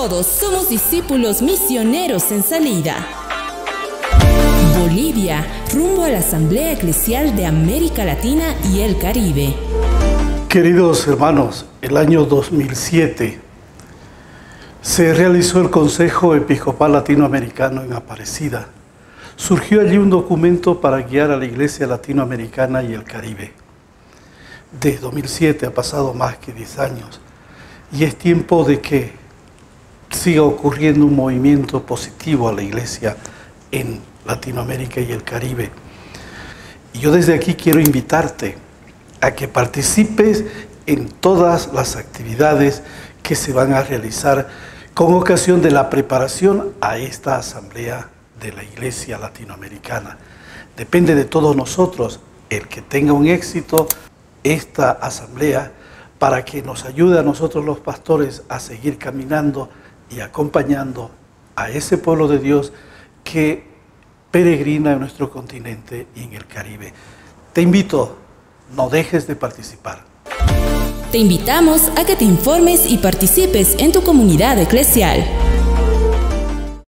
Todos somos discípulos misioneros en salida. Bolivia, rumbo a la Asamblea Eclesial de América Latina y el Caribe. Queridos hermanos, el año 2007 se realizó el Consejo Episcopal Latinoamericano en Aparecida. Surgió allí un documento para guiar a la Iglesia Latinoamericana y el Caribe. Desde 2007 ha pasado más que 10 años y es tiempo de que siga ocurriendo un movimiento positivo a la Iglesia en Latinoamérica y el Caribe. Y yo desde aquí quiero invitarte a que participes en todas las actividades que se van a realizar con ocasión de la preparación a esta asamblea de la Iglesia Latinoamericana. Depende de todos nosotros el que tenga un éxito esta asamblea para que nos ayude a nosotros los pastores a seguir caminando y acompañando a ese pueblo de Dios que peregrina en nuestro continente y en el Caribe. Te invito, no dejes de participar. Te invitamos a que te informes y participes en tu comunidad eclesial.